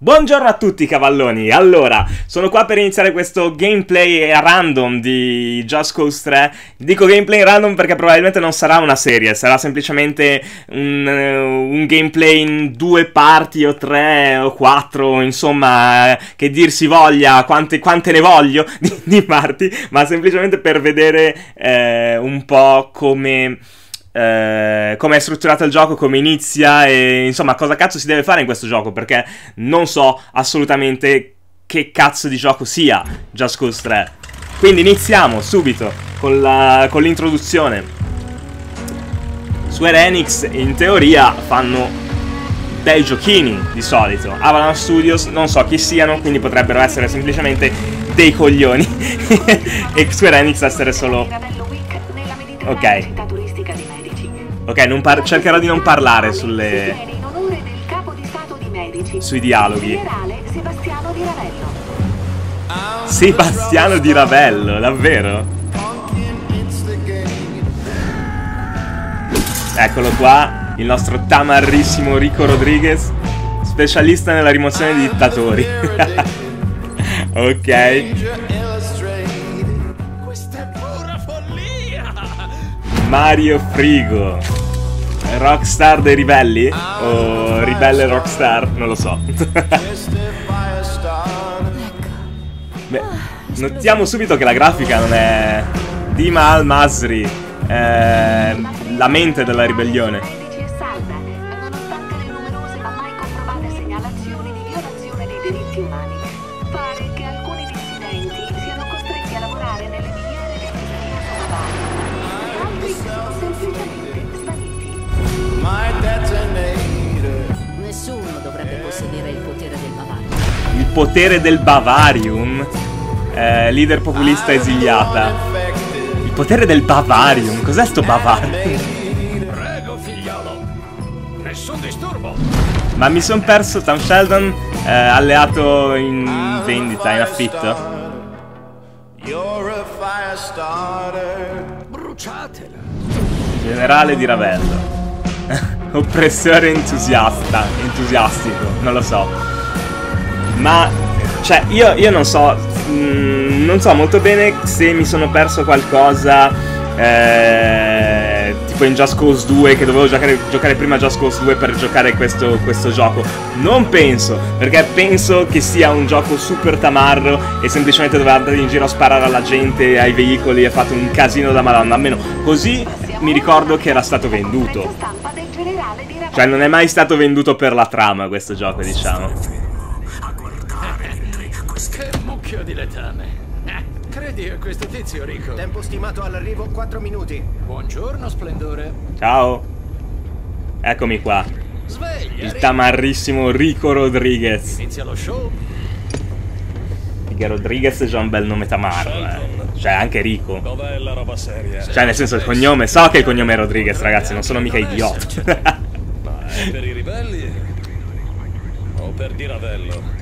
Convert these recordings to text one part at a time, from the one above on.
Buongiorno a tutti cavalloni, allora, sono qua per iniziare questo gameplay random di Just Cause 3 Dico gameplay random perché probabilmente non sarà una serie, sarà semplicemente un, uh, un gameplay in due parti o tre o quattro Insomma, che dir si voglia, quante, quante ne voglio di, di, parti Ma semplicemente per vedere eh, un po' come eh, come è strutturato il gioco, come inizia e insomma cosa cazzo si deve fare in questo gioco perché non so assolutamente che cazzo di gioco sia Just Cause 3. Quindi iniziamo subito con, la, con l'introduzione. Square Enix in teoria fanno bei giochini di solito. Avalanche Studios non so chi siano, quindi potrebbero essere semplicemente dei coglioni. e Square Enix essere solo... Ok. Ok, cercherò di non parlare sulle... Sui dialoghi. Sebastiano di Ravello, davvero? Eccolo qua, il nostro tamarrissimo Rico Rodriguez, specialista nella rimozione di dittatori. ok. Mario Frigo. Rockstar dei ribelli? O ribelle rockstar? Non lo so. Beh, notiamo subito che la grafica non è Dima al-Masri, la mente della ribellione. Potere del Bavarium. Eh, leader populista esiliata. Il potere del Bavarium. Cos'è sto Bavarium? Prego, figliolo. Nessun disturbo. Ma mi son perso Tom Sheldon, eh, alleato in vendita, in affitto. Generale di Ravello. Oppressore entusiasta, entusiastico, non lo so. Ma, cioè, io, io non so, mh, mm, non so molto bene se mi sono perso qualcosa, eh, tipo in Just Cause 2, che dovevo giocare, giocare prima Just Cause 2 per giocare questo, questo gioco. Non penso, perché penso che sia un gioco super tamarro e semplicemente doveva andare in giro a sparare alla gente, ai veicoli e ha fatto un casino da madonna. Almeno così mi ricordo che era stato venduto. Cioè non è mai stato venduto per la trama questo gioco, diciamo. Letame. Eh, credi a questo tizio, Rico? Tempo stimato all'arrivo 4 minuti. Buongiorno, splendore. Ciao. Eccomi qua. Sveglia, Il tamarrissimo Rico Rodriguez. Inizia lo show. Figa Rodriguez è già un bel nome tamarro, eh. Cioè, anche Rico. Dov'è la roba seria? Cioè, nel senso, il cognome. So che il cognome è Rodriguez, ragazzi, non sono mica idiota. Ma è per i ribelli? O per Di Ravello?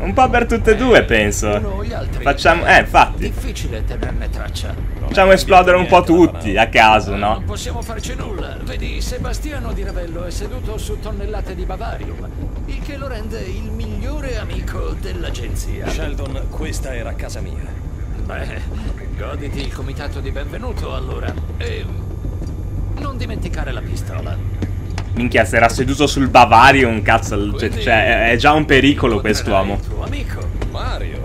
Un po' per tutte e due, penso. Facciamo... Eh, infatti. Difficile tenerne traccia. Facciamo esplodere un po' tutti, a caso, no? Non possiamo farci nulla. Vedi, Sebastiano di Ravello è seduto su tonnellate di Bavarium, il che lo rende il migliore amico dell'agenzia. Sheldon, questa era casa mia. Beh, goditi il comitato di benvenuto, allora. E... non dimenticare la pistola. Minchia, se era seduto sul Bavario, un cazzo, cioè, cioè è già un pericolo quest'uomo. Mario,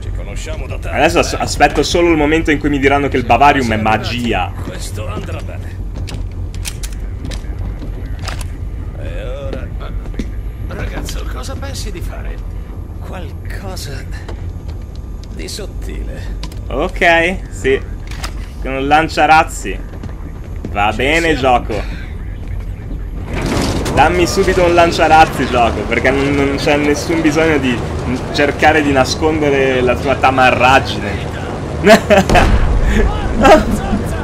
ci conosciamo da tempo. Adesso as aspetto solo il momento in cui mi diranno che il Bavarium è magia. Questo andrà bene. E ora... Ragazzo, cosa pensi di fare? Qualcosa di sottile. Ok, sì. Con un lanciarazzi. Va bene, gioco. Dammi subito un lanciarazzi gioco, perché non c'è nessun bisogno di cercare di nascondere la tua tamarraggine.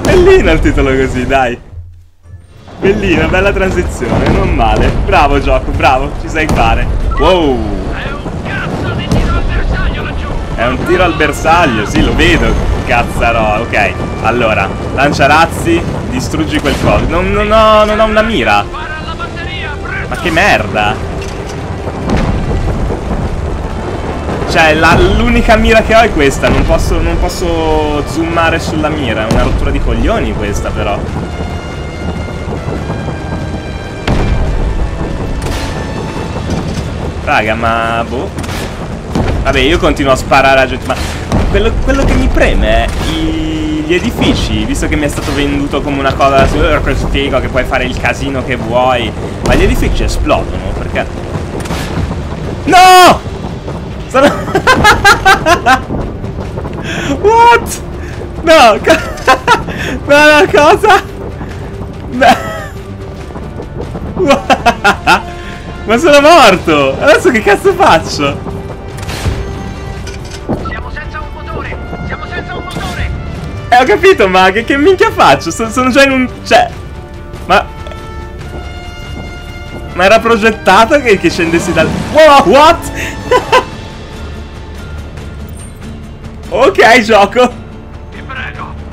Bellino il titolo così, dai. Bellina, bella transizione, non male. Bravo gioco, bravo, ci sai fare. Wow. È un tiro al bersaglio, sì, lo vedo, cazzaro. Ok, allora, lanciarazzi, distruggi quel coso. Non, non, ho, non ho una mira. Ma che merda Cioè, l'unica mira che ho è questa, non posso, non posso zoomare sulla mira, è una rottura di coglioni questa però. Raga, ma boh. Vabbè, io continuo a sparare a gente, ma quello, quello che mi preme è i- gli edifici, visto che mi è stato venduto come una cosa super figo che puoi fare il casino che vuoi, ma gli edifici esplodono, perché... No! Sono... What? No, no, no, cosa? Ma sono morto! Adesso che cazzo faccio? Ho capito, ma che, che minchia faccio? Sono, sono già in un... Cioè... Ma... Ma era progettato che, che scendessi dal... Wow, what? ok, gioco.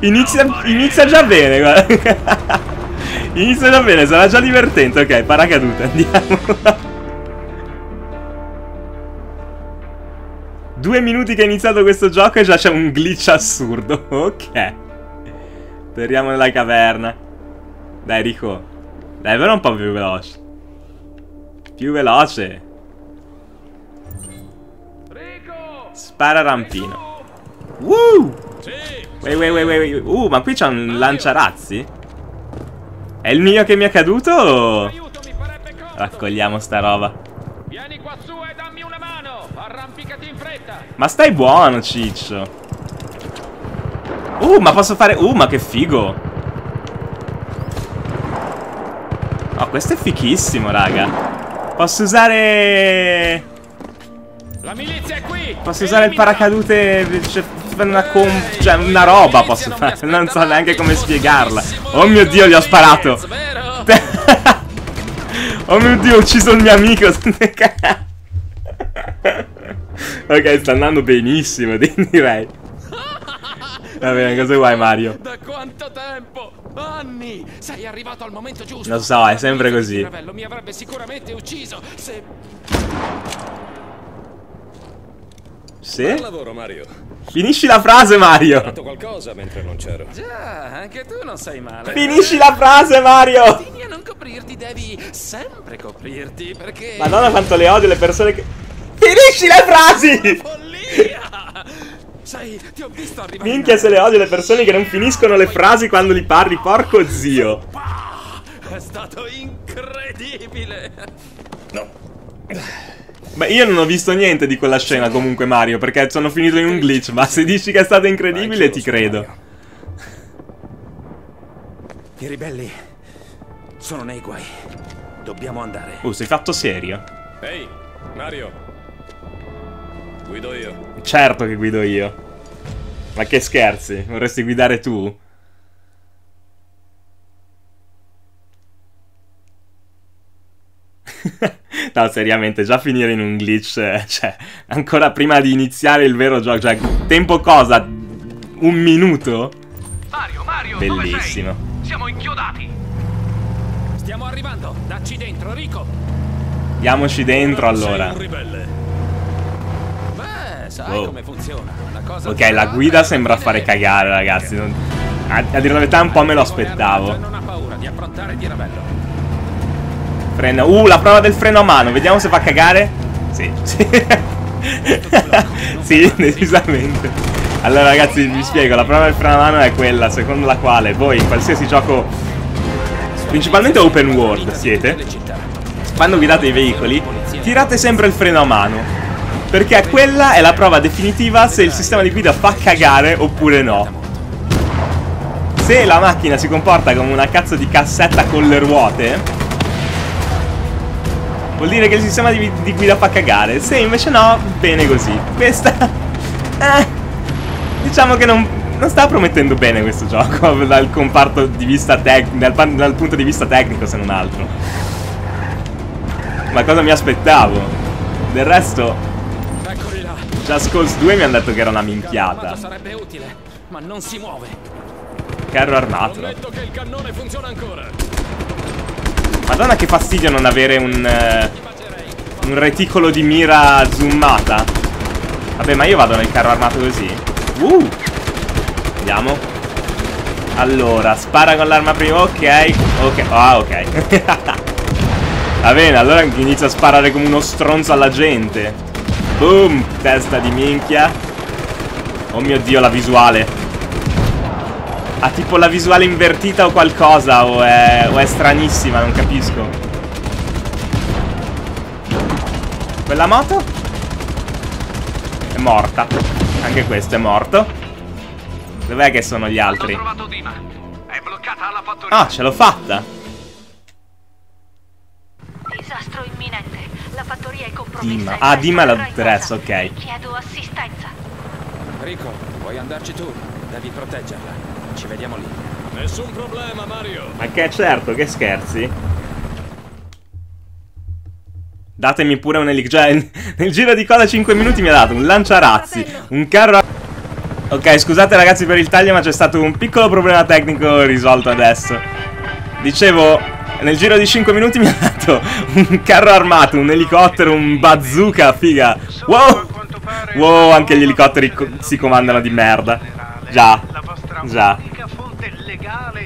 Inizia, inizia già bene, guarda. inizia già bene, sarà già divertente. Ok, paracadute, andiamo. Due minuti che è iniziato questo gioco e già c'è un glitch assurdo. Ok. Speriamo nella caverna. Dai, Rico. Dai, però un po' più veloce. Più veloce. Spara rampino. Woo! Wait, wait, wait, wait. Uh, ma qui c'è un lanciarazzi? È il mio che mi è caduto? Raccogliamo sta roba. Ma stai buono, ciccio. Uh, ma posso fare... Uh, ma che figo. Oh, questo è fichissimo, raga. Posso usare... La milizia è qui! Posso usare il paracadute... Cioè, fare una com... Cioè, una roba posso fare. Non so neanche come spiegarla. Oh mio Dio, gli ho sparato. Oh mio Dio, ho ucciso il mio amico. ok, sta andando benissimo, direi. Va bene, cosa vuoi Mario? Da quanto tempo? Anni! Sei arrivato al momento giusto. Lo so, è sempre così. Miravello mi avrebbe sicuramente ucciso se... Sì? lavoro, Mario. Finisci la frase Mario. fatto qualcosa mentre non c'ero. Già, anche tu non sei male. Finisci la frase Mario. Continui a non coprirti, devi sempre coprirti perché... Madonna quanto le odio le persone che... Finisci le frasi! Follia! Sai, ti ho visto arrivare... Minchia in se le odio le persone che non finiscono le frasi quando li parli, porco zio. È stato incredibile! Ma io non ho visto niente di quella scena comunque Mario, perché sono finito in un glitch, ma se dici che è stato incredibile ti credo. I ribelli sono nei guai. Dobbiamo andare. Oh, sei fatto serio? Ehi, Mario. Guido io. Certo che guido io. Ma che scherzi, vorresti guidare tu? no, seriamente, già finire in un glitch, eh, cioè, ancora prima di iniziare il vero gioco, cioè, tempo cosa? Un minuto? Mario, Mario, Bellissimo. dove sei? Siamo inchiodati! Stiamo arrivando. Dacci dentro, Rico. Diamoci dentro allora. Sei un ribelle. Beh, sai Wow. Ok, la guida sembra fare cagare, ragazzi. non- A, a dire la verità, un po' me lo aspettavo. Freno. Uh, la prova del freno a mano. Vediamo se fa cagare. Sì. Sì, sì decisamente. Allora, ragazzi, vi spiego. La prova del freno a mano è quella secondo la quale voi, in qualsiasi gioco, principalmente open world, siete, quando guidate i veicoli, tirate sempre il freno a mano. Perché quella è la prova definitiva se il sistema di guida fa cagare oppure no. Se la macchina si comporta come una cazzo di cassetta con le ruote, vuol dire che il sistema di, di guida fa cagare. Se invece no, bene così. Questa. Eh, diciamo che non, non sta promettendo bene questo gioco dal comparto di vista tecnico, dal, dal punto di vista tecnico, se non altro. Ma cosa mi aspettavo? Del resto, Just Cause 2 mi hanno detto che era una minchiata. sarebbe utile, ma non si muove. Carro armato. Prometto che il cannone funziona ancora. Madonna che fastidio non avere un, eh, un reticolo di mira zoomata. Vabbè, ma io vado nel carro armato così. Uh! Andiamo. Allora, spara con l'arma prima. Ok. Ok. Ah, ok. Va bene, allora inizio a sparare come uno stronzo alla gente. Boom! Testa di minchia. Oh mio dio, la visuale. Ha tipo la visuale invertita o qualcosa, o è, o è stranissima, non capisco. Quella moto? È morta. Anche questo è morto. Dov'è che sono gli altri? Ah, ce l'ho fatta. Dima. Ah, Dima è casa. ok. Chiedo assistenza. Rico, vuoi andarci tu? Devi proteggerla. Ci vediamo lì. Nessun problema, Mario. Ma che certo, che scherzi? Datemi pure un elic... Cioè, nel giro di cosa 5 minuti mi ha dato un lanciarazzi, un carro... Ok, scusate ragazzi per il taglio, ma c'è stato un piccolo problema tecnico risolto adesso. Dicevo, nel giro di 5 minuti mi ha dato un carro armato, un elicottero, un bazooka, figa. Wow! Wow, anche gli elicotteri co- si comandano di merda. Già, già.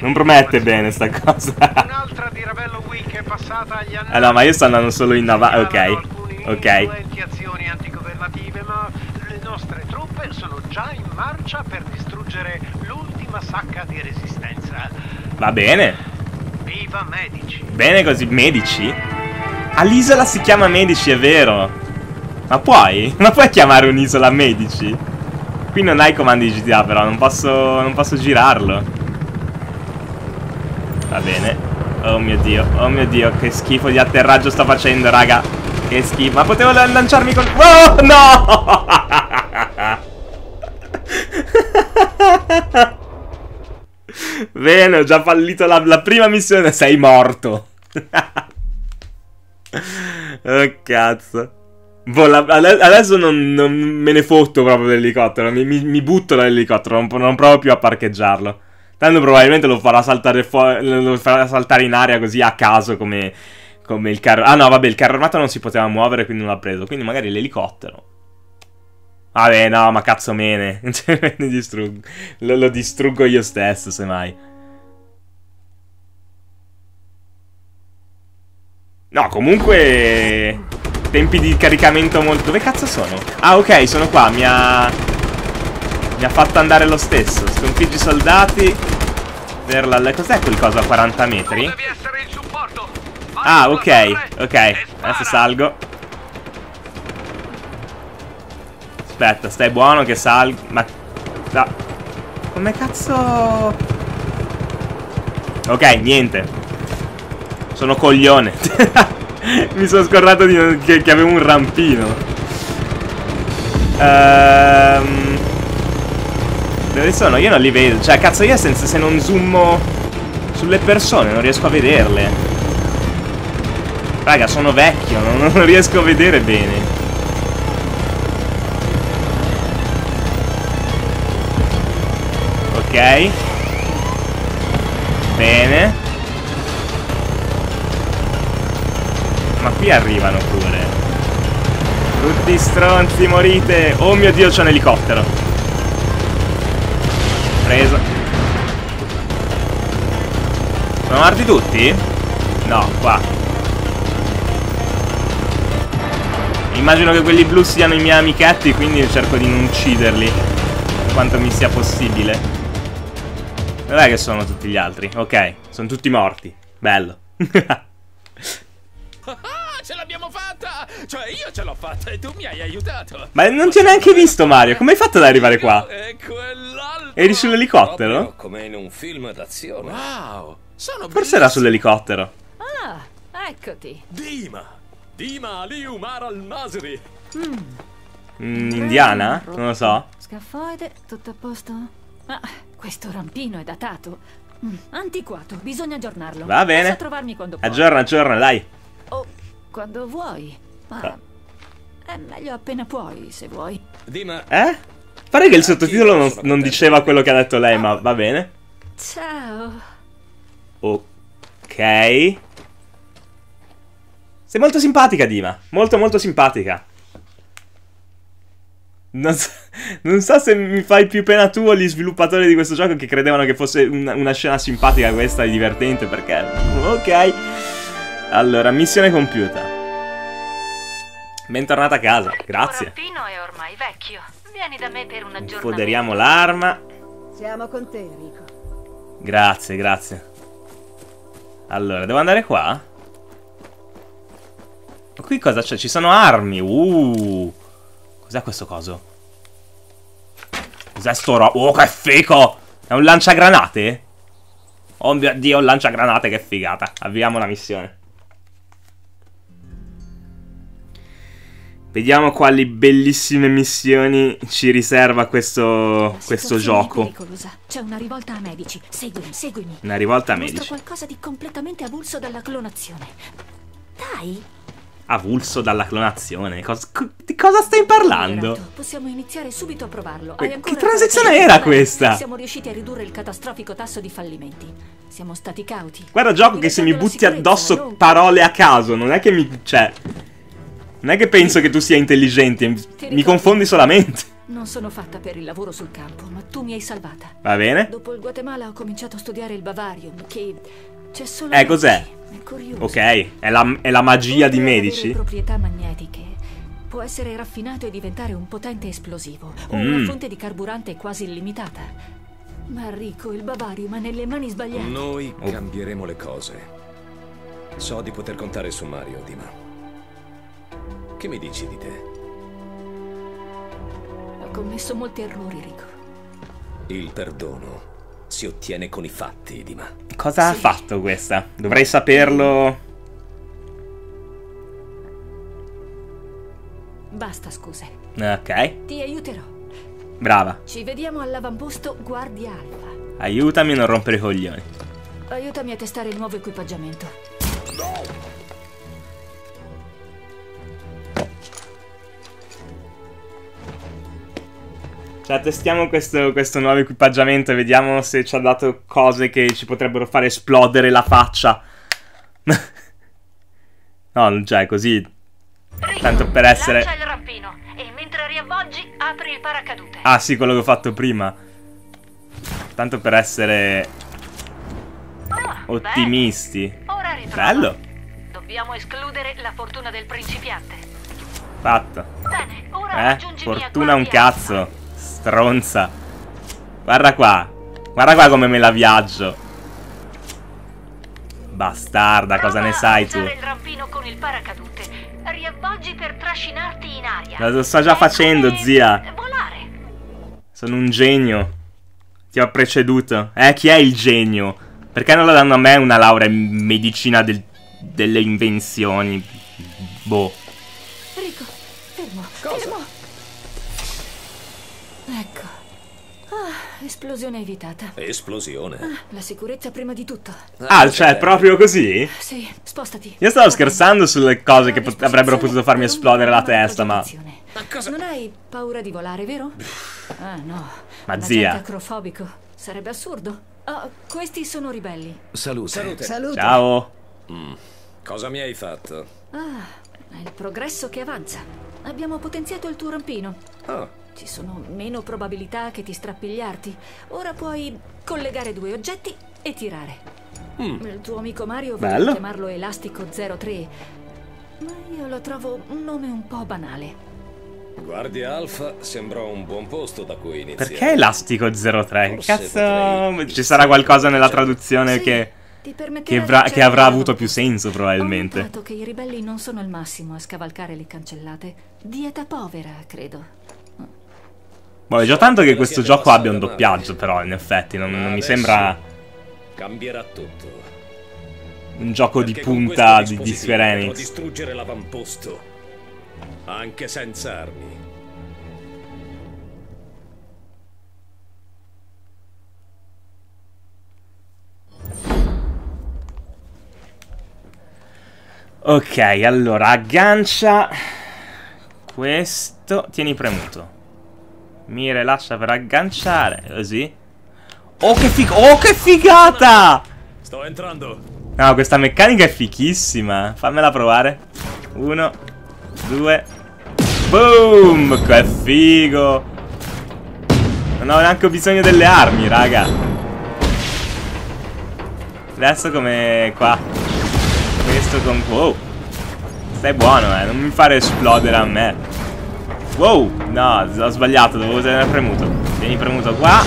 Non promette bene sta cosa. Eh no, ma io sto andando solo in avanti. Ok, ok. Va bene. Viva Medici! Bene così. Medici? All'isola si chiama Medici, è vero. Ma puoi? Ma puoi chiamare un'isola Medici? Qui non hai comandi di GTA però, non posso, non posso girarlo. Va bene. Oh mio dio, oh mio dio, che schifo di atterraggio sto facendo, raga. Che schifo. Ma potevo la- lanciarmi con... Oh, no! Bene, ho già fallito la, la prima missione. Sei morto. oh, cazzo. Boh, adesso non, non me ne fotto proprio dell'elicottero. Mi, mi- mi butto dall'elicottero. Non, non provo più a parcheggiarlo. Tanto probabilmente lo farà saltare fuori. Lo farà saltare in aria così a caso come, come il carro. Ah no, vabbè, il carro armato non si poteva muovere, quindi non l'ha preso. Quindi magari l'elicottero. Vabbè, no, ma cazzo mene. Ne distruggo. Lo, lo distruggo io stesso, semmai. No, comunque. Tempi di caricamento molto. Dove cazzo sono? Ah, ok, sono qua. Mi ha. Mi ha fatto andare lo stesso. Sconfiggi i soldati. Per la. Cos'è quel coso a 40 metri? Ah, ok, ok. Adesso salgo. Aspetta, stai buono che salgo. Ma. no. Come cazzo. Ok, niente. Sono coglione. Mi sono scordato di che, che avevo un rampino. Ehm. Dove sono? Io non li vedo. Cioè, cazzo, io senza se non zoommo sulle persone non riesco a vederle. Raga, sono vecchio, non, non riesco a vedere bene. Ok. Bene. Ma qui arrivano pure. Tutti stronzi, morite. Oh mio dio, c'è un elicottero. Preso. Sono morti tutti? No, qua. Immagino che quelli blu siano i miei amichetti, quindi cerco di non ucciderli quanto mi sia possibile. Dov'è che sono tutti gli altri? Ok, sono tutti morti. Bello. Ah, ce l'abbiamo fatta! Cioè, io ce l'ho fatta e tu mi hai aiutato. Ma non ti ho neanche visto, Mario. Come hai fatto ad arrivare qua? E quell'altro. Eri sull'elicottero? Come in un film d'azione. Wow, sono Forse era sull'elicottero. Ah, eccoti. Dima! Dima Ali Umar al-Masri! Mm, indiana? Non lo so. Scaffoide, tutto a posto? Ah, questo rampino è datato. Mm, antiquato, bisogna aggiornarlo. Va bene. Posso trovarmi quando puoi. Aggiorna, aggiorna, dai. Oh, quando vuoi. Ma Ah. è meglio appena puoi, se vuoi. Dima, Eh? Pare che il sottotitolo non, non diceva quello che ha detto lei, ma va bene. Ciao. Ok. Sei molto simpatica, Dima. Molto, molto simpatica. Non so, non so se mi fai più pena tu o gli sviluppatori di questo gioco che credevano che fosse una, una scena simpatica questa e divertente perché... Ok. Allora, missione compiuta. Bentornata a casa, grazie. rampino è ormai vecchio. Vieni da me per un aggiornamento. Foderiamo l'arma. Siamo con te, Rico. Grazie, grazie. Allora, devo andare qua? Ma qui cosa c'è? Ci sono armi. Uh. Cos'è questo coso? Cos'è sto ro... Oh, che fico! È un lanciagranate? Oh mio dio, un lanciagranate, che figata. Avviamo la missione. Vediamo quali bellissime missioni ci riserva questo, questo gioco. C'è una rivolta a medici. Seguimi, seguimi. Una rivolta a Mostra medici. qualcosa di completamente avulso dalla clonazione. Dai. Avulso dalla clonazione. Cos- co- di cosa stai parlando? Possiamo iniziare subito a provarlo. Hai che transizione era questa? Siamo riusciti a ridurre il catastrofico tasso di fallimenti. Siamo stati cauti. Guarda, gioco che se mi butti addosso non- parole a caso, non è che mi. cioè. Non è che penso che tu sia intelligente, mi confondi solamente. Non sono fatta per il lavoro sul campo, ma tu mi hai salvata. Va bene? Dopo il Guatemala ho cominciato a studiare il Bavarium, che c'è solo Eh, cos'è? oggi. È curioso. Ok, è la, è la magia di Oltre medici. proprietà magnetiche. Può essere raffinato e diventare un potente esplosivo o Mm. una fonte di carburante quasi illimitata. Ma Rico, il Bavarium è nelle mani sbagliate. Noi Oh. cambieremo le cose. So di poter contare su Mario, Dima. Che mi dici di te? Ho commesso molti errori, Rico. Il perdono si ottiene con i fatti, Dima. Cosa ha Sì. fatto questa? Dovrei saperlo. Basta scuse. Ok, Ti aiuterò. brava. Ci vediamo all'avamposto Guardia Alfa. Aiutami a non rompere i coglioni. Aiutami a testare il nuovo equipaggiamento. Cioè, testiamo questo, questo nuovo equipaggiamento e vediamo se ci ha dato cose che ci potrebbero fare esplodere la faccia. no, non c'è così. Tanto per essere. Lancia il rampino e mentre riavvolgi apri il paracadute. Ah, sì, quello che ho fatto prima. Tanto per essere Ah, ottimisti. Bello. Dobbiamo escludere la fortuna del principiante. Fatto. Bene, Eh, fortuna un cazzo. Stronza. Guarda qua. Guarda qua come me la viaggio. Bastarda, cosa ne sai tu? usare il rampino con il paracadute. Riavvolgi per trascinarti in aria. Lo sto già È facendo, zia. Volare. Sono un genio. Ti ho preceduto. Eh, chi è il genio? Perché non lo danno a me una laurea in medicina del- delle invenzioni? Boh. Esplosione evitata. Esplosione. La sicurezza prima di tutto. Ah, cioè, proprio così? Sì, spostati. Io stavo scherzando sulle cose che a pot- avrebbero potuto farmi esplodere la testa, ma... progettazione. Non hai paura di volare, vero? Ah, no. Ma Un zia. acrofobico. Sarebbe assurdo. Ah, questi sono ribelli. Salute. Salute. Salute. Ciao. Cosa mi hai fatto? Ah, è il progresso che avanza. Abbiamo potenziato il tuo rampino. Oh, Ci sono meno probabilità che ti strappigliarti. Ora puoi collegare due oggetti e tirare. Il tuo amico Mario vuole chiamarlo Elastico 03, ma io lo trovo un nome un po' banale. Guardia Alfa sembra un buon posto da cui iniziare. Perché Elastico 03? Che Forse cazzo... Ci sarà qualcosa nella traduzione Sì, che... Che, avrà, che avrà avuto più senso, Ho probabilmente. notato che i ribelli non sono il massimo a scavalcare le cancellate. Dieta povera, credo. Boh, è già tanto che questo gioco abbia un doppiaggio, però, in effetti. Non, non mi sembra Cambierà tutto. un gioco di punta di, di Square Enix. distruggere l'avamposto. Anche senza armi. Ok, allora, aggancia questo. Tieni premuto. Mira e lascia per agganciare, così. Oh, che fig- Oh, che figata! Sto entrando. No, questa meccanica è fichissima. Fammela provare. Uno, due. Boom! Che figo! Non ho neanche bisogno delle armi, raga. Adesso come qua. Questo con... Wow. Stai buono, eh. Non mi fare esplodere a me. Wow. No, ho sbagliato. Dovevo tenere premuto. Tieni premuto qua.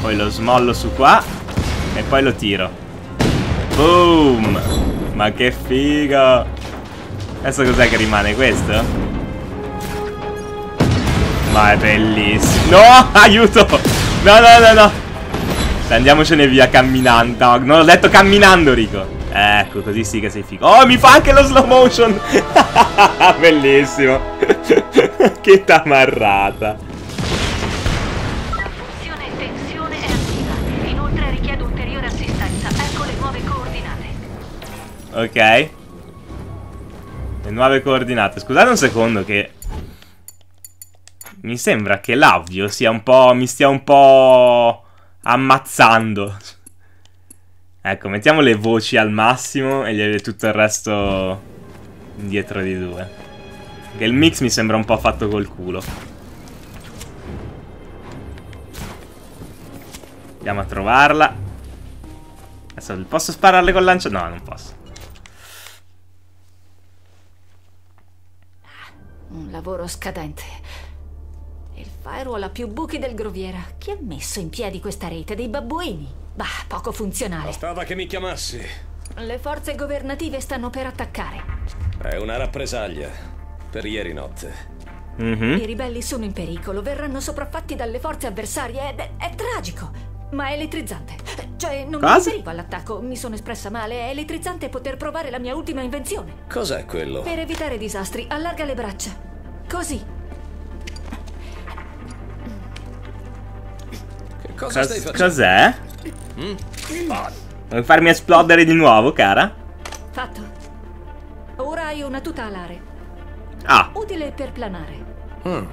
Poi lo smollo su qua. E poi lo tiro. Boom. Ma che figo. Adesso cos'è che rimane? Questo? Ma è bellissimo. No, aiuto. No, no, no, no. Andiamocene via camminando. Non ho detto camminando, Rico. Ecco, così sì che sei figo. Oh, mi fa anche lo slow motion. Bellissimo. che tamarrata. Funzione tensione è attiva. Inoltre richiede ulteriore assistenza. Ecco le nuove coordinate. Ok. Le nuove coordinate. Scusate un secondo che mi sembra che l'audio sia un po'... mi stia un po' ammazzando. ecco, mettiamo le voci al massimo e tutto il resto dietro di due. Che il mix mi sembra un po' fatto col culo. Andiamo a trovarla. Adesso posso spararle col lancio? No, non posso. Un lavoro scadente. Firewall ha più buchi del groviera. Chi ha messo in piedi questa rete? Dei babbuini? Bah, poco funzionale. Bastava che mi chiamassi. Le forze governative stanno per attaccare. È una rappresaglia. Per ieri notte. Mm -hmm. I ribelli sono in pericolo, verranno sopraffatti dalle forze avversarie ed è, è tragico. Ma è elettrizzante. Cioè, non Cosa? mi riferivo all'attacco, mi sono espressa male. È elettrizzante poter provare la mia ultima invenzione. Cos'è quello? Per evitare disastri, allarga le braccia. Così, Cosa Cos stai facendo? Cos'è? Mm? Vuoi farmi esplodere di nuovo, cara? Fatto. Ora hai una tuta alare. Ah. Utile per planare. Mm.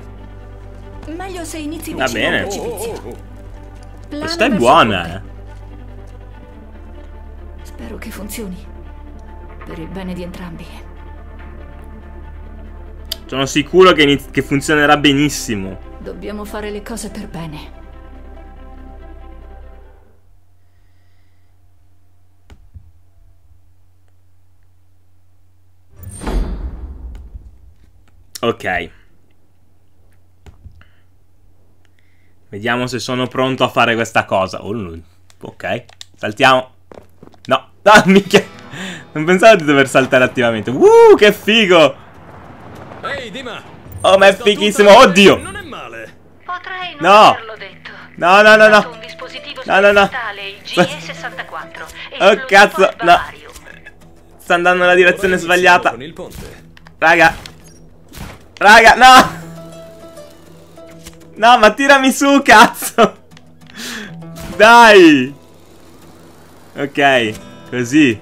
Meglio se inizi Va bene. Oh, Questa è buona, eh. Spero che funzioni. Per il bene di entrambi. Sono sicuro che, che funzionerà benissimo. Dobbiamo fare le cose per bene. Ok. Vediamo se sono pronto a fare questa cosa. Oh, ok. Saltiamo. No. Ah, minchia. Non pensavo di dover saltare attivamente. Uh, che figo. Ehi, Dima. Oh, ma è fighissimo. Oddio. Non è male. Potrei non no. averlo detto. No, no, no, no. No, no, no. Oh, cazzo. No. Sta andando nella direzione sbagliata. Raga. Raga, no! No, ma tirami su, cazzo! Dai! Ok, così.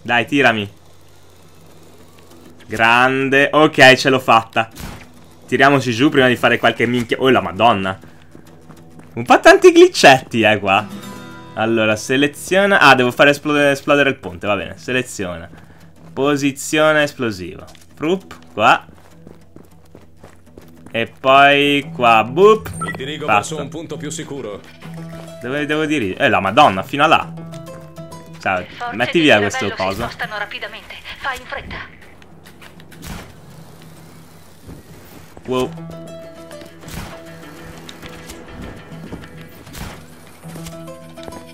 Dai, tirami. Grande. Ok, ce l'ho fatta. Tiriamoci giù prima di fare qualche minchia. Oh, la madonna. Un po' tanti glitchetti, eh, qua. Allora, seleziona... Ah, devo fare esplodere, esplodere il ponte, va bene. Seleziona. Posizione esplosivo. Frup, qua. E poi qua, boop. Mi dirigo verso un punto più sicuro. Dove devo dirigere? Eh, la madonna, fino a là. Ciao, metti via questo coso. Si rapidamente. Fai in fretta. Wow.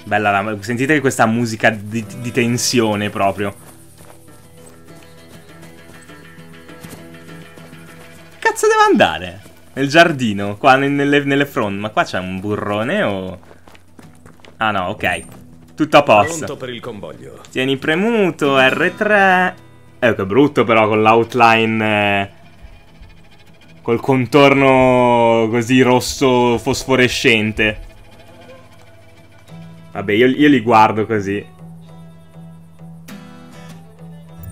Bella la... Sentite questa musica di, di tensione proprio. Cazzo devo andare? Nel giardino, qua nelle, nelle front. Ma qua c'è un burrone o... Ah no, ok. Tutto a posto. Pronto per il convoglio. Tieni premuto, R3. Eh, che brutto però con l'outline... Eh, col contorno così rosso fosforescente. Vabbè, io, io li guardo così.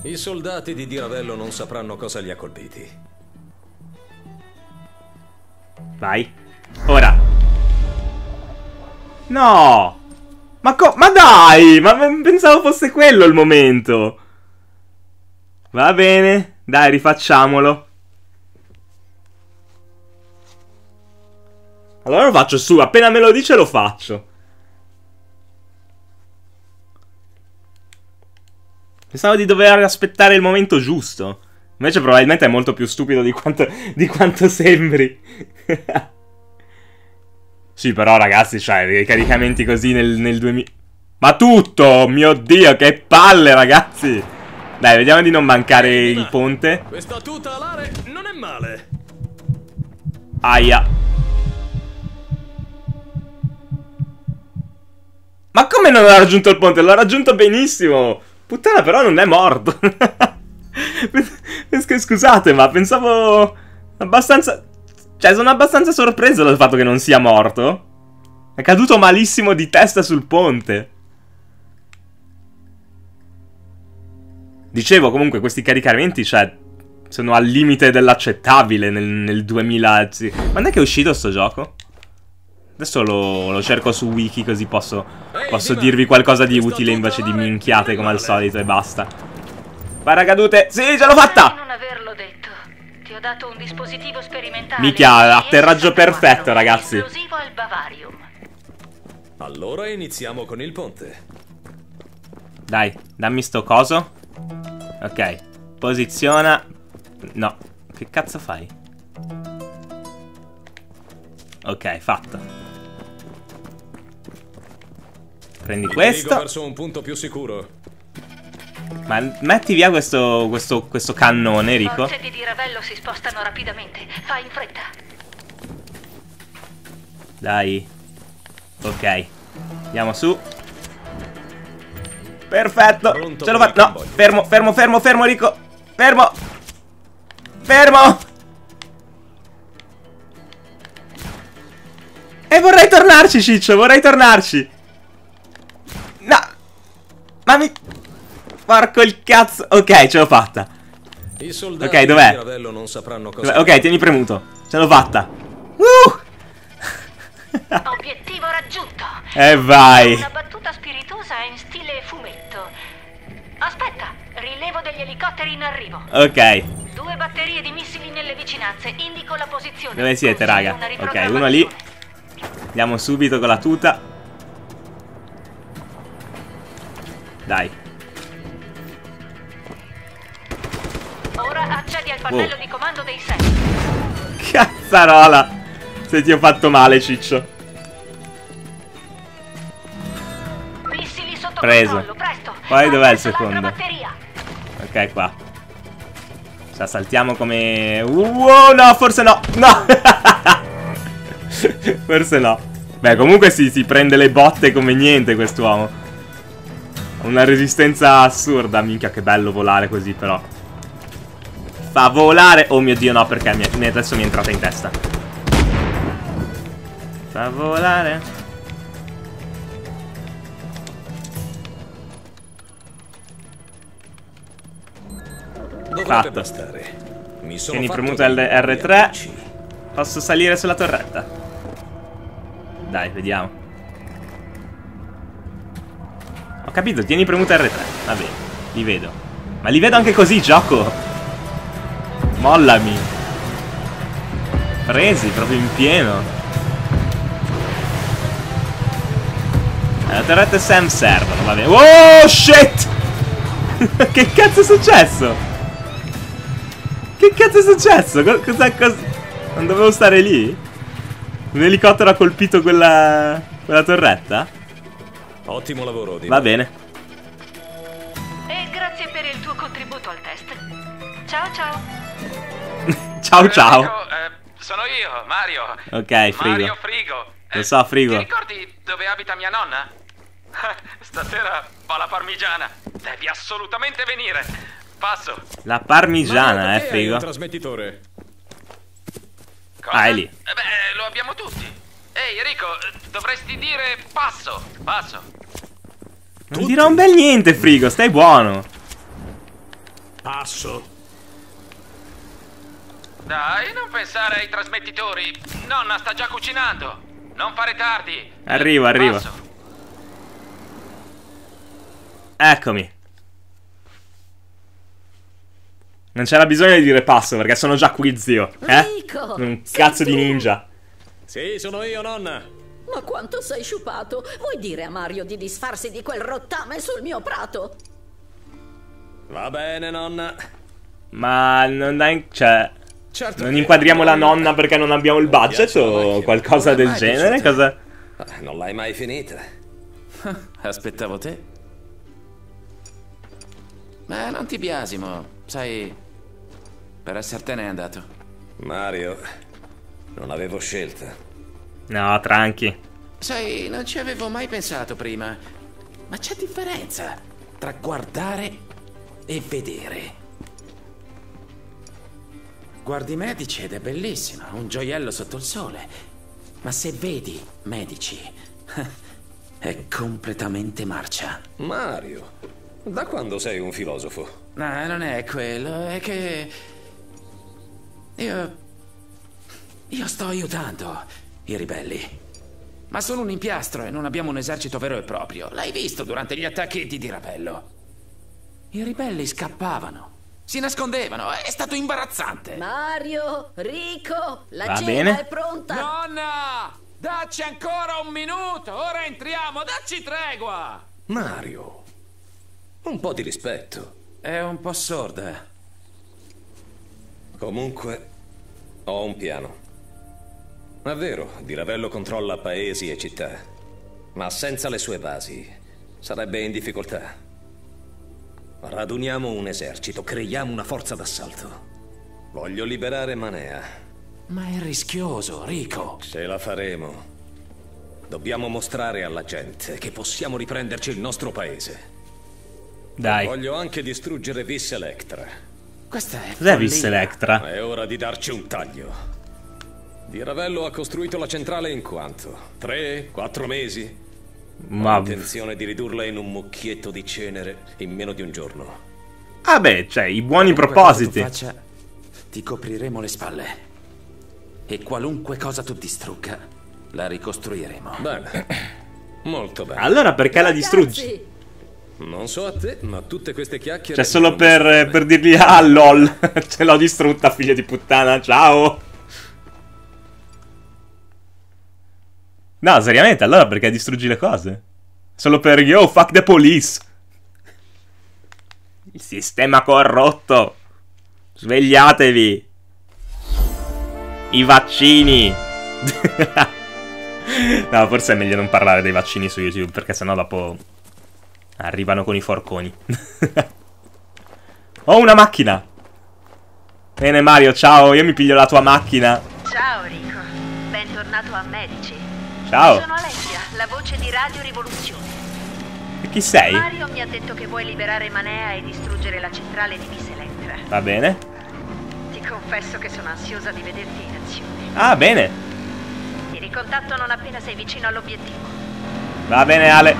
I soldati di Diravello non sapranno cosa li ha colpiti. Vai. Ora. No! Ma, ma dai! Ma pensavo fosse quello il momento! Va bene, dai, rifacciamolo. Allora lo faccio su, appena me lo dice lo faccio. Pensavo di dover aspettare il momento giusto. Invece probabilmente è molto più stupido di quanto, di quanto sembri. sì, però ragazzi, cioè, dei caricamenti così nel, nel 2000... Ma tutto! Mio Dio, che palle, ragazzi! Dai, vediamo di non mancare il ponte. Questa tuta alare non è male. Aia. Ma come non ha raggiunto il ponte? L'ha raggiunto benissimo. Puttana, però non è morto. Scusate, ma pensavo abbastanza... Cioè, sono abbastanza sorpreso dal fatto che non sia morto. È caduto malissimo di testa sul ponte. Dicevo, comunque, questi caricamenti, cioè, sono al limite dell'accettabile nel, nel 2000... Quando è che è uscito sto gioco? Adesso lo, lo cerco su wiki così posso, posso dirvi qualcosa di utile invece di minchiate come al solito e basta. Paracadute! Sì, ce l'ho fatta! Non averlo detto. Ti ho dato un dispositivo sperimentale. Mica, atterraggio perfetto, ragazzi. Esplosivo al Bavarium. Allora iniziamo con il ponte. Dai, dammi sto coso. Ok, posiziona... No, che cazzo fai? Ok, fatto. Prendi Dirigo questo. verso un punto più sicuro. Ma metti via questo, questo, questo cannone, Rico. Forze di Diravello si spostano rapidamente. Fai in fretta. Dai. Ok. Andiamo su. Perfetto. Pronto Ce l'ho fatta. No, fermo, fermo, fermo, fermo, Rico. Fermo. Fermo. E vorrei tornarci, Ciccio. Vorrei tornarci. No. Ma mi... Porco il cazzo. Ok, ce l'ho fatta. I soldati Ok, dov'è? di Ravello non sapranno cosa Dov'è? Ok, tieni premuto. Ce l'ho fatta. Uh! Obiettivo raggiunto. E vai. Una battuta spiritosa in stile fumetto. Aspetta, rilevo degli elicotteri in arrivo. Ok. Due batterie di missili nelle vicinanze. Indico la posizione. Dove siete, raga? Ok, uno lì. Andiamo subito con la tuta. Dai. Ora accedi al pannello Oh. di comando dei set. Cazzarola. Se ti ho fatto male, Ciccio. Missili sotto Preso. presto. Poi dov'è il secondo? Ok, qua. Ci saltiamo come... Wow, no, forse no. No. forse no. Beh, comunque si, si prende le botte come niente quest'uomo. Ha Una resistenza assurda. Minchia, che bello volare così, però. Fa volare... Oh mio Dio, no, perché mi- adesso mi è entrata in testa. Fa volare... Dovrebbe Fatto. bastare. Mi sono Tieni premuto dei L- buoni R3. amici. Posso salire sulla torretta? Dai, vediamo. Ho capito, tieni premuto R3. Va bene, li vedo. Ma li vedo anche così, gioco. Mollami. Presi, proprio in pieno. Eh, La torretta e Sam servono, va bene. Oh, shit! che cazzo è successo? Che cazzo è successo? Co- Cosa, cosa... Non dovevo stare lì? Un elicottero ha colpito quella... quella torretta? Ottimo lavoro, Dino. Va bene. E grazie per il tuo contributo al test. Ciao ciao. Ciao ciao. Frigo, eh, sono io, Mario. Ok, frigo. Mario Frigo. Lo so, Frigo. Ti ricordi dove abita mia nonna? Stasera fa la parmigiana. Devi assolutamente venire. Passo. La Ma parmigiana, eh, perché hai frigo. un trasmettitore? Cosa? Ah, è lì. Eh beh, lo abbiamo tutti. Ehi, Enrico, dovresti dire passo. Passo. Non dirò un bel niente, frigo, stai buono. Passo. Dai, non pensare ai trasmettitori. Nonna sta già cucinando. Non fare tardi. Arrivo, arrivo. Passo. Eccomi. Non c'era bisogno di dire passo perché sono già qui, zio. Eh? Rico, Un cazzo di ninja. Sì, sono io, nonna. Ma quanto sei sciupato? Vuoi dire a Mario di disfarsi di quel rottame sul mio prato? Va bene, nonna. Ma non dai. Cioè. Certo Non inquadriamo la nonna perché non abbiamo il budget o qualcosa del genere? Cosa. Ah, Non l'hai mai finita. Aspettavo te. Ma non ti biasimo, sai. Per essertene è andato. Mario, non avevo scelta. No, tranqui. Sai, non ci avevo mai pensato prima. Ma c'è differenza tra guardare e vedere. Guardi Medici ed è bellissima, un gioiello sotto il sole. Ma se vedi Medici, è completamente marcia. Mario, da quando sei un filosofo? No, non è quello, è che... Io... Io sto aiutando i ribelli. Ma sono un impiastro e non abbiamo un esercito vero e proprio. L'hai visto durante gli attacchi di Diravello. I ribelli scappavano. Si nascondevano. È stato imbarazzante. Mario, Rico, la Va cena bene. è pronta. Nonna! Dacci ancora un minuto! Ora entriamo! Dacci tregua! Mario, un po' di rispetto. È un po' sorda. Comunque, ho un piano. È vero, Di Ravello controlla paesi e città, ma senza le sue basi sarebbe in difficoltà. Raduniamo un esercito, creiamo una forza d'assalto. Voglio liberare Manea. Ma è rischioso, Rico. Ce la faremo. Dobbiamo mostrare alla gente che possiamo riprenderci il nostro paese. Dai. Voglio anche distruggere Vis Electra. Questa è Cos'è. Vis Electra? È ora di darci un taglio. Di Ravello ha costruito la centrale in quanto? Tre? Quattro mesi? Ma. Ho intenzione di ridurla in un mucchietto di cenere in meno di un giorno. Ah, beh, cioè, i buoni Qualunque propositi. faccia, ti copriremo le spalle. E qualunque cosa tu distrugga, la ricostruiremo. Bene. Molto bene. Allora perché la distruggi? Ragazzi, Non so a te, ma tutte queste chiacchiere... Cioè, solo per, per dirgli, ah, lol, ce l'ho distrutta, figlio di puttana, ciao. No, seriamente, allora perché distruggi le cose? Solo per, yo, fuck the police. Il sistema corrotto. Svegliatevi. I vaccini. no, forse è meglio non parlare dei vaccini su YouTube, perché sennò dopo arrivano con i forconi. Ho una macchina. Bene Mario, ciao, io mi piglio la tua macchina. Ciao Rico, bentornato a Medici. Ciao. Sono Alessia, la voce di Radio Rivoluzione. E chi sei? Mario mi ha detto che vuoi liberare Manea e distruggere la centrale di Vis Electra. Va bene. Ti confesso che sono ansiosa di vederti in azione. Ah, bene. Ti ricontatto non appena sei vicino all'obiettivo. Va bene Ale.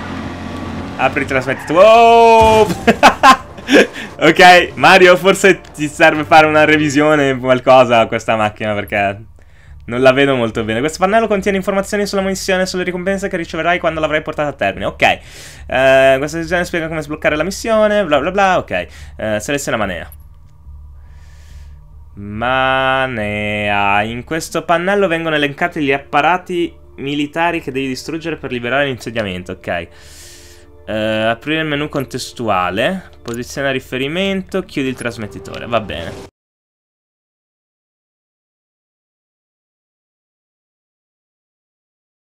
Apri il trasmettitore. Wow! ok, Mario, forse ti serve fare una revisione, qualcosa a questa macchina perché non la vedo molto bene. Questo pannello contiene informazioni sulla missione e sulle ricompense che riceverai quando l'avrai portata a termine. Ok, Eh, questa sezione spiega come sbloccare la missione, bla bla bla. Ok, Eh, seleziona Manea. Manea. In questo pannello vengono elencati gli apparati militari che devi distruggere per liberare l'insediamento. Ok. Eh, aprire il menu contestuale. Posizione a riferimento. Chiudi il trasmettitore. Va bene.